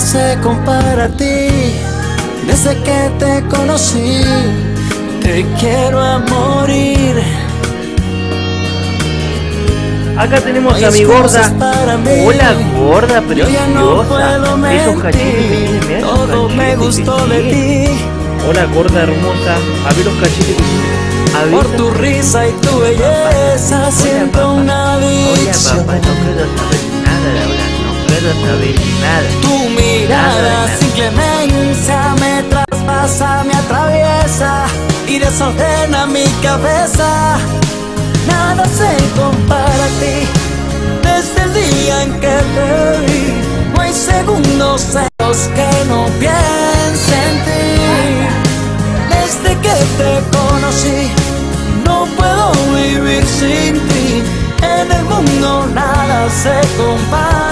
Nada se compara a ti desde que te conocí. Te quiero a morir. Acá tenemos a mi gorda. Hola gorda, preciosa. Esos cachetes que Todo me gustó de ti. Hola gorda hermosa. A ver los cachetes que Por tu risa y tu belleza siento una adicción. Hola papá, no quiero saber nada de hablar, no quiero saber nada. Tu mirada sin clemencia me traspasa, me atraviesa y desordena mi cabeza. Nada se compara a ti desde el día en que te vi. No hay segundos en los que no piense en ti. Desde que te conocí, no puedo vivir sin ti. En el mundo nada se compara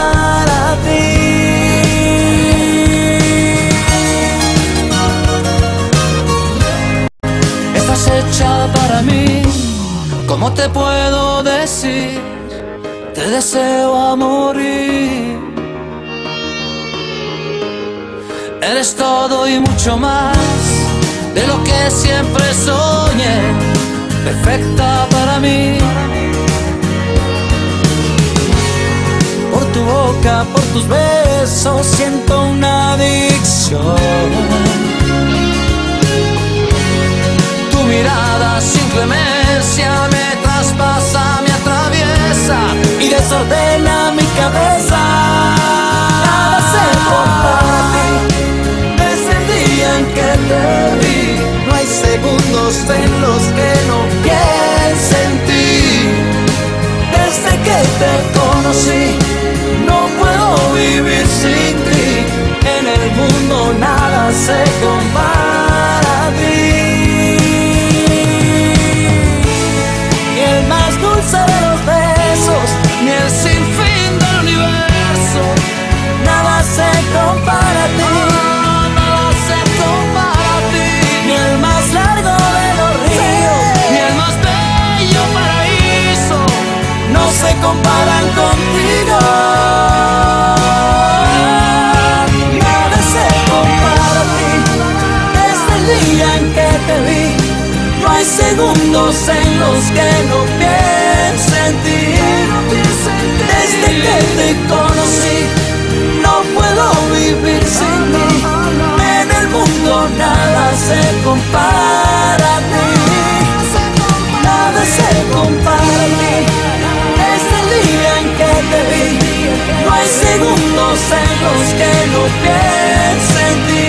mí, ¿cómo te puedo decir? Te deseo a morir. Eres todo y mucho más de lo que siempre soñé, perfecta para mí. Por tu boca, por tus besos, siento una adicción. Comparan contigo. Nada se compara a ti. Desde el día en que te vi, no hay segundos en los que no piense en ti. Desde que te conocí, no puedo vivir sin ti. En el mundo nada se compara que no piense en ti.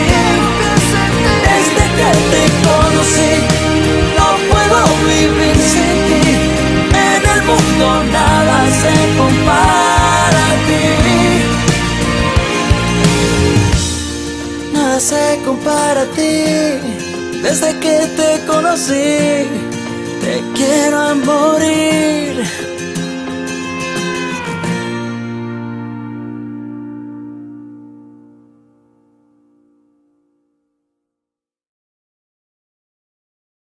Desde que te conocí, no puedo vivir sin ti. En el mundo nada se compara a ti. Nada se compara a ti. Desde que te conocí, te quiero a morir.